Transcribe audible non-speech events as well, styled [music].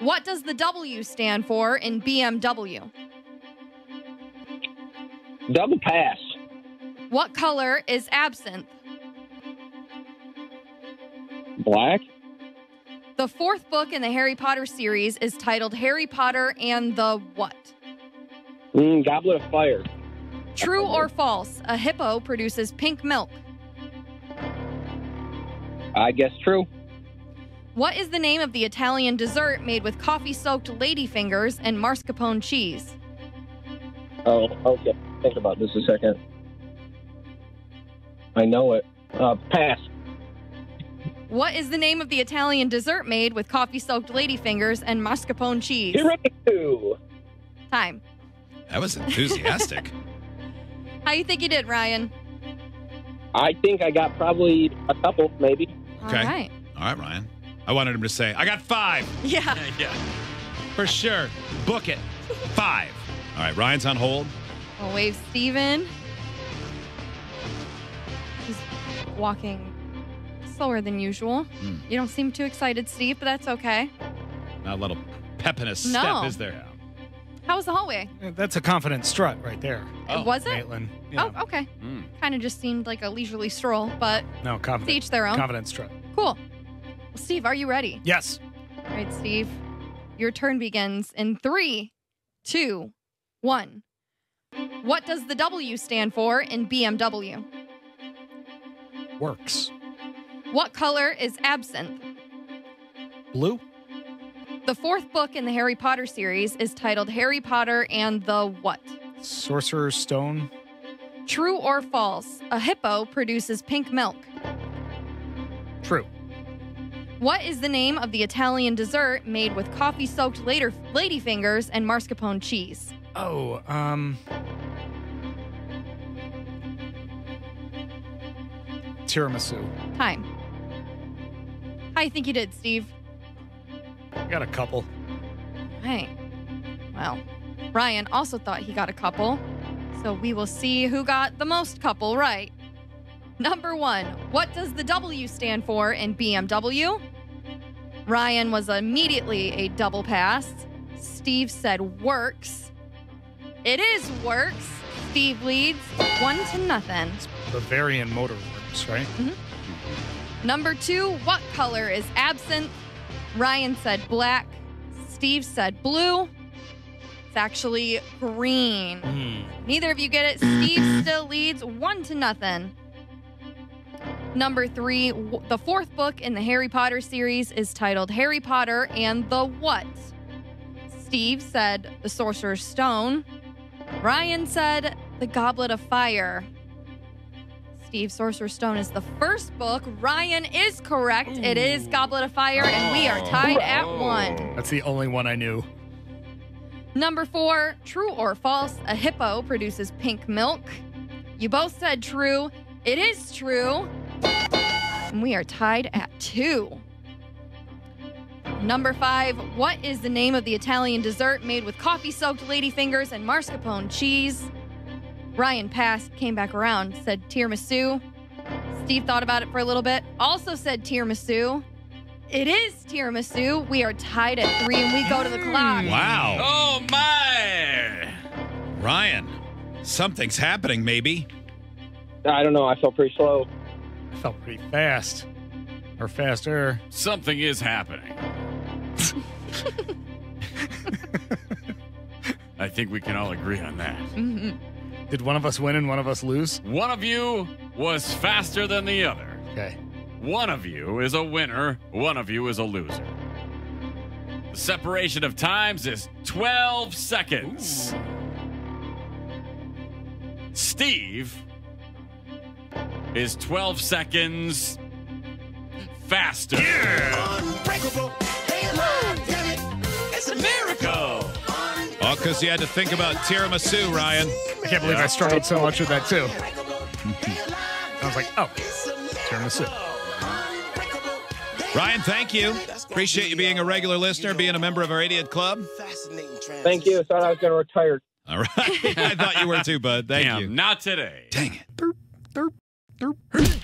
What does the W stand for in BMW? Double pass. What color is absinthe? Black. The fourth book in the Harry Potter series is titled Harry Potter and the what? Mm, goblet of fire. True or false? A hippo produces pink milk. I guess true. What is the name of the Italian dessert made with coffee soaked ladyfingers and mascarpone cheese? Oh, okay. Think about this a second. I know it. Uh, pass. What is the name of the Italian dessert made with coffee soaked ladyfingers and mascarpone cheese? Tiramisu. Time. That was enthusiastic. [laughs] How you think you did, Ryan? I think I got probably a couple, maybe. Okay. All right. All right, Ryan. I wanted him to say, I got five. Yeah. yeah. For sure. Book it. Five. All right, Ryan's on hold. We'll wave Steven. He's walking slower than usual. Hmm. You don't seem too excited, Steve, but that's okay. Not a little pep in his No. step, is there? How was the hallway? That's a confident strut right there, Oh, was it? Maitland. Yeah. Oh, okay. Mm. Kind of just seemed like a leisurely stroll, but No, to confident. each their own. Confident strut. Cool. Well, Steve, are you ready? Yes. All right, Steve. Your turn begins in three, two, one. What does the W stand for in BMW? Works. What color is absinthe? Blue. The fourth book in the Harry Potter series is titled Harry Potter and the what? Sorcerer's Stone. True or false? A hippo produces pink milk. True. What is the name of the Italian dessert made with coffee soaked later ladyfingers and mascarpone cheese? Oh, um. Tiramisu. Time. I think you did, Steve? I got a couple. Right. Well, Ryan also thought he got a couple. So we will see who got the most couple right. Number one, what does the W stand for in BMW? Ryan was immediately a double pass. Steve said works. It is works. Steve leads one to nothing. Bavarian Motor Works, right? Number two, what color is absinthe? Ryan said black. Steve said blue. It's actually green. Mm. Neither of you get it. Steve still leads one to nothing. Number three, the fourth book in the Harry Potter series is titled Harry Potter and the What? Steve said the Sorcerer's Stone. Ryan said the Goblet of Fire. Steve Sorcerer's Stone is the first book. Ryan is correct. It is Goblet of Fire, and we are oh. tied at one. That's the only one I knew. Number four, true or false, a hippo produces pink milk. You both said true. It is true. And we are tied at two. Number five, what is the name of the Italian dessert made with coffee soaked ladyfingers and mascarpone cheese? Ryan passed, came back around, said tiramisu. Steve thought about it for a little bit, also said tiramisu. It is tiramisu. We are tied at three, and we go to the clock. Mm. Wow. Oh my! Ryan, something's happening, maybe. I don't know. I felt pretty slow. I felt pretty fast. Or faster. Something is happening. [laughs] I think we can all agree on that. Mhm. Did one of us win and one of us lose? One of you was faster than the other. Okay. One of you is a winner, one of you is a loser. The separation of times is 12 seconds. Steve is 12 seconds faster. Unbreakable. They alive, damn it. It's a miracle. All because you had to think about tiramisu, Ryan. I can't believe I struggled so much with that too. I was like, oh, tiramisu. Ryan, thank you. Appreciate you being a regular uh, listener, being a member of our idiot club. Thank you. Thought I was going to retire. All right. [laughs] I thought you were too, bud. Thank Damn, you. not today. Dang it. Derp, Doctor.